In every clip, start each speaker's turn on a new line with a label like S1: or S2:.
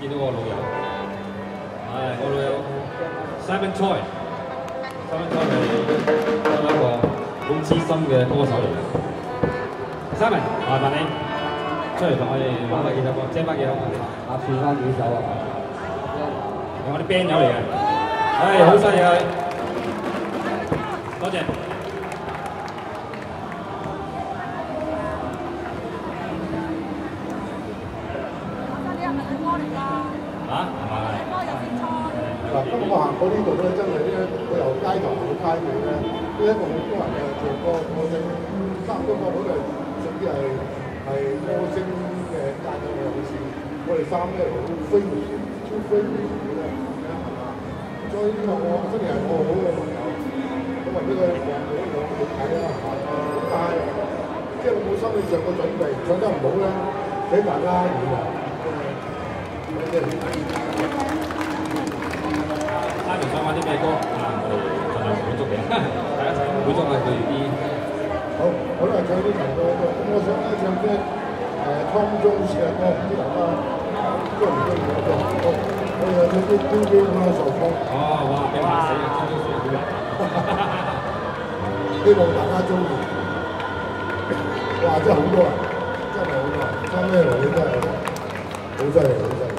S1: 見到我老友，係我老友 Simon Choi。Simon Choi 係香港一個好資深嘅歌手嚟嘅。Simon，麻煩你出嚟同我哋玩翻幾首歌，遮翻幾首歌。
S2: 啊，算翻幾首啊？
S1: 係我啲 band 友嚟嘅，唉，好犀利啊！多謝。嚇，係咪？
S3: 嗱，咁我行過呢度咧，真係咧，我由街頭到街尾咧，呢一個好多人嘅做歌歌星，差唔多個好係屬於係係歌星嘅間嘅好似我哋三咧好飛超飛嘅咧，係嘛？所以呢個我真係係我好嘅朋友，咁啊呢個望到兩好睇啦嚇，但係即係我冇心理上嘅準備，唱得唔好咧，俾大家以為。
S1: 三年想玩啲咩歌啊？我哋盡量滿足你，大家一齊滿足下佢啲。
S3: 好，好啦，唱啲民歌，咁我想咧唱啲誒湯中式嘅歌，唔知大家中唔中意嗰個歌？我哋唱啲標標咁樣受風。
S1: 哦，哇！俾嚇死啊！湯中式好難。
S3: 希望大家中意。哇！真係好多，真係好多，真咩嚟？真係好犀利，好犀利。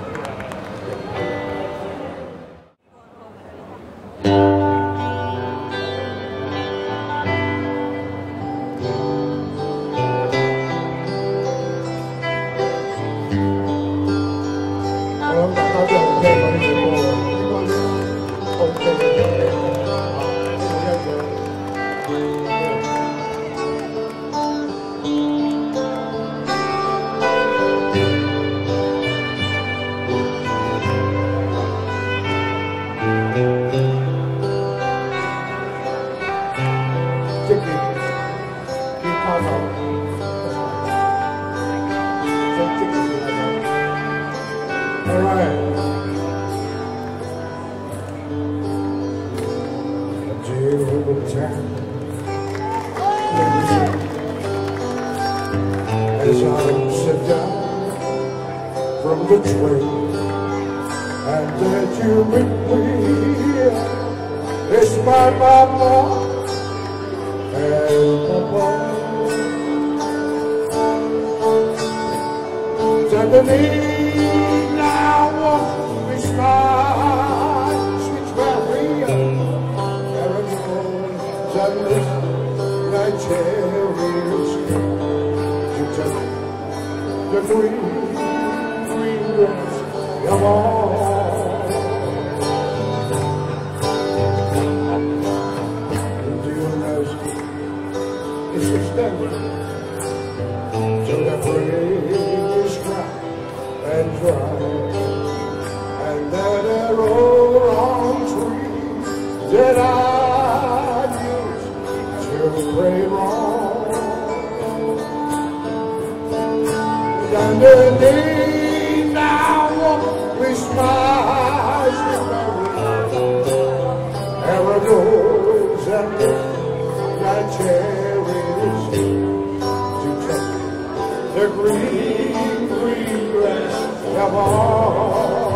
S3: As I sit down from the train and that you meet me, it's my mama and papa. Suddenly Cherries to touch the green, green grass, extended till the breeze dry and dry, and that arrow on tree that I pray wrong. And underneath now we smile, arrows and like cherries to touch the green, green grass of all.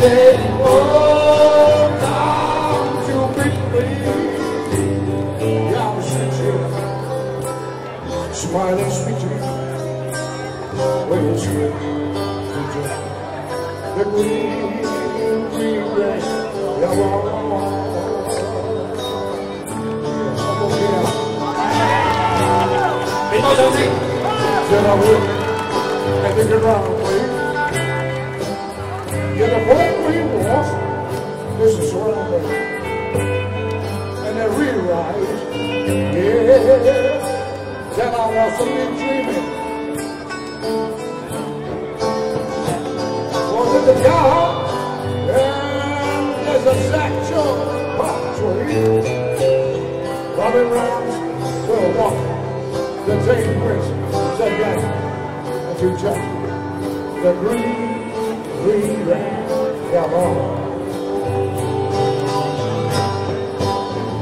S3: They all find a sweet dream when. The green, green grass,
S1: the warm,
S3: Then I will, and you can run the whole we walk is the surrounding, and I realize, yeah that I was only dreaming. Was it the car, and there's a satchel tree. Robin Rounds will walk the same place said and to check the green, green grass come on.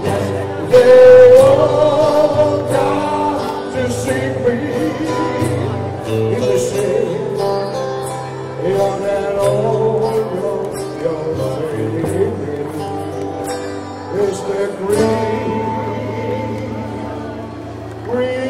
S3: Yes, they
S1: breathe.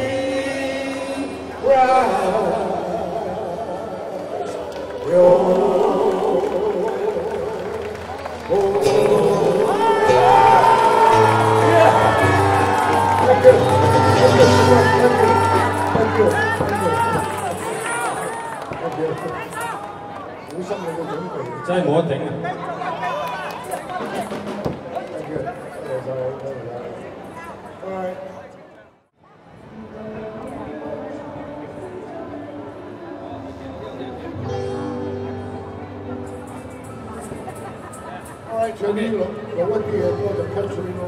S3: 唱啲老老一啲嘅歌就 country 咯，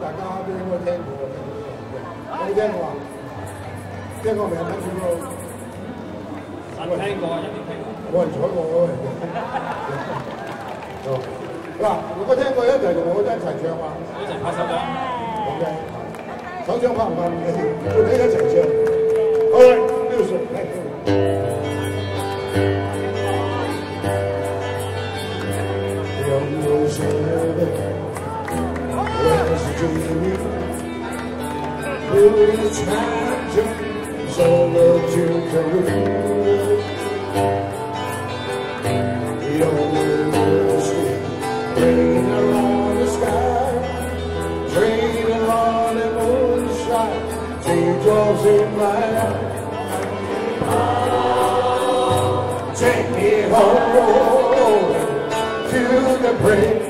S3: 大家都應該聽過。有冇聽過啊？聽過未啊？country 咯？
S1: 聽過，聽過。
S3: 冇人睬我嗰人嘅。嗱，如果聽過一齊同我一齊唱啊！
S1: 一齊拍手掌。
S3: ！OK，，手掌拍唔拍唔緊要，要睇一齊唱。Along the sky, the moonshine. Take me home to the break.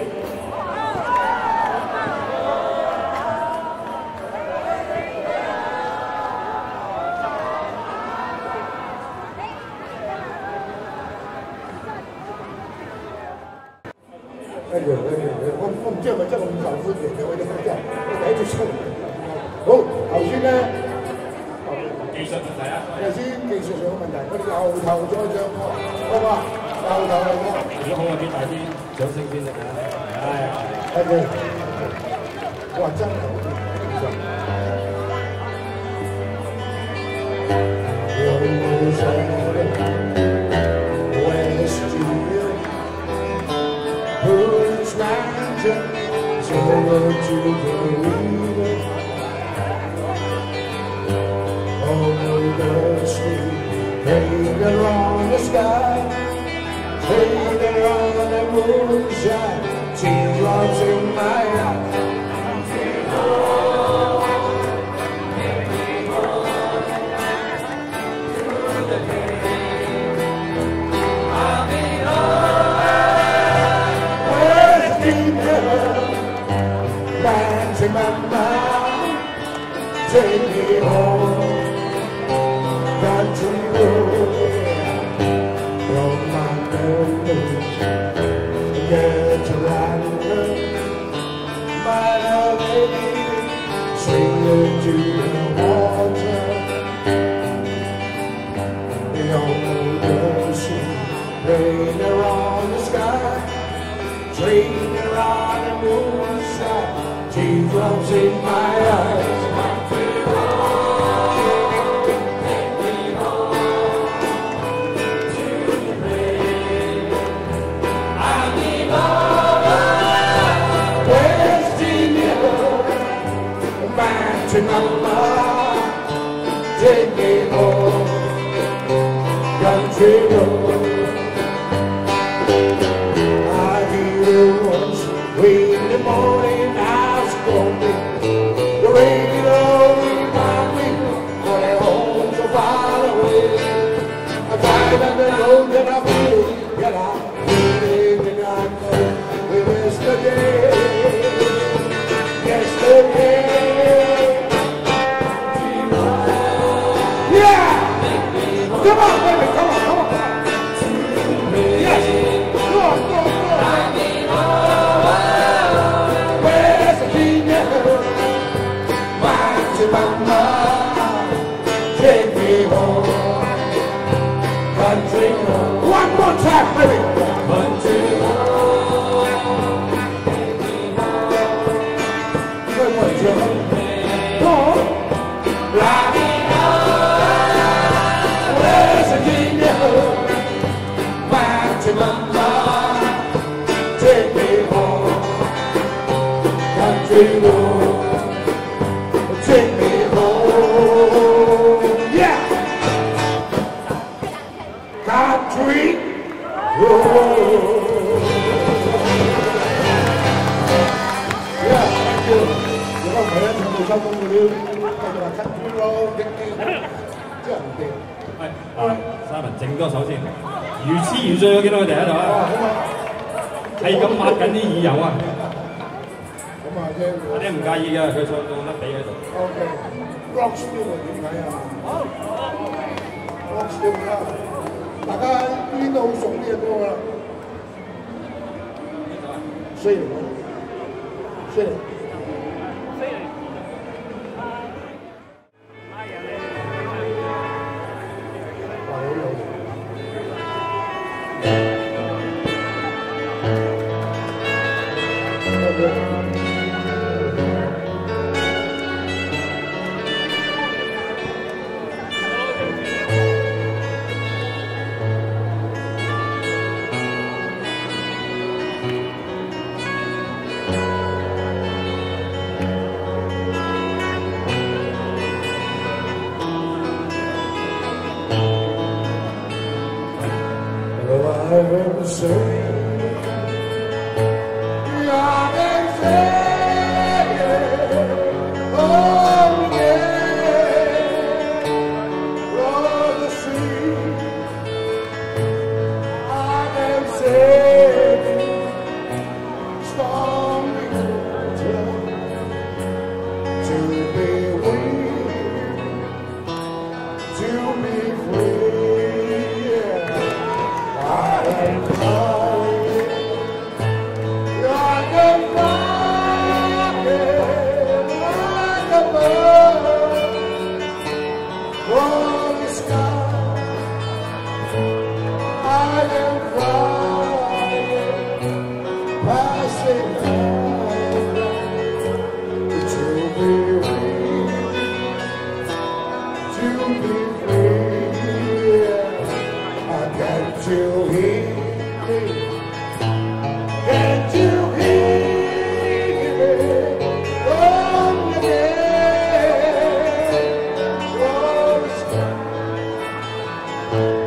S3: 我我唔知係咪真系咁受欢迎嘅我哋真系我第一次出嚟好頭先咧
S1: 技术问题啊
S3: 头先技术上嘅问题我哋由头再唱歌好唔好由头再歌
S1: 如果好啊俾大啲掌声先啦系係
S3: 系 ok 哇真好 solo to the. Oh, the street, painted on the sky, painted on the moonshine, teardrops in my eyes. Take me home, country road, from my to my to the water, the old rain around the sky. Train around the moonshine, 人潮汹汹，起。Come on,
S1: 如痴如醉嗰幾多佢哋喺度啊？係咁抹緊啲耳油啊！
S3: 咁啊啫。
S1: 你唔介意嘅，佢唱到甩地喺度。
S3: O K，rock still 點睇啊？rock still 啦，大家邊度好熟呢隻歌噶啦。雖然雖然。I'm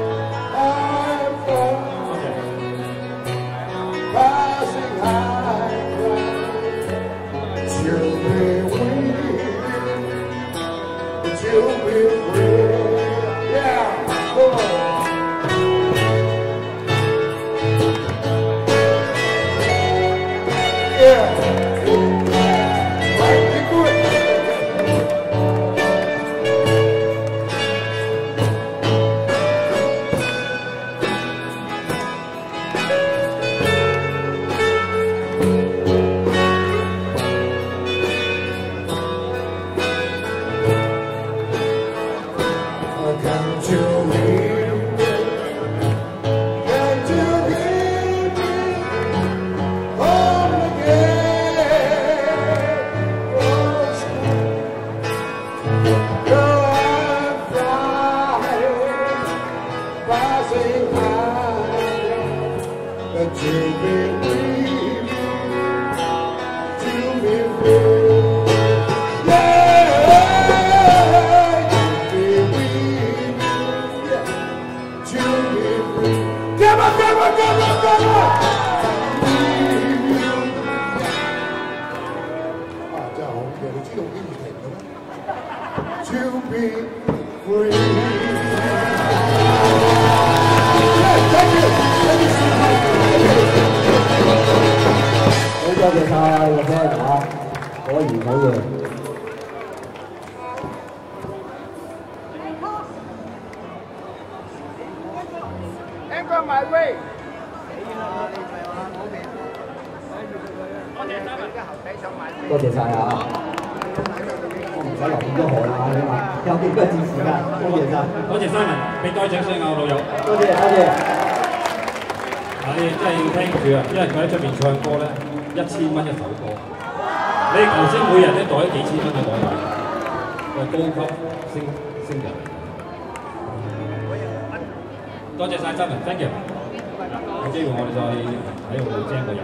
S3: ？To be free. Yeah, thank you. Thank you so much.
S2: 好多谢晒个 friend 吓，果然好嘢。
S4: 听讲埋威，
S2: 多谢晒啊！ 我唔使流咁多汗啊，你話有幾多支持㗎？多謝晒，
S1: 多謝 Simon，俾多掌聲啊，我老友。
S2: 多謝多謝。
S1: 啊，你真係要聽住啊，因為佢喺出面唱歌咧，一千蚊一首歌。你頭先每人咧袋咗幾千蚊嘅袋袋，係高級星星人。多謝晒 Simon，thank you。有機會我哋再喺度精個人。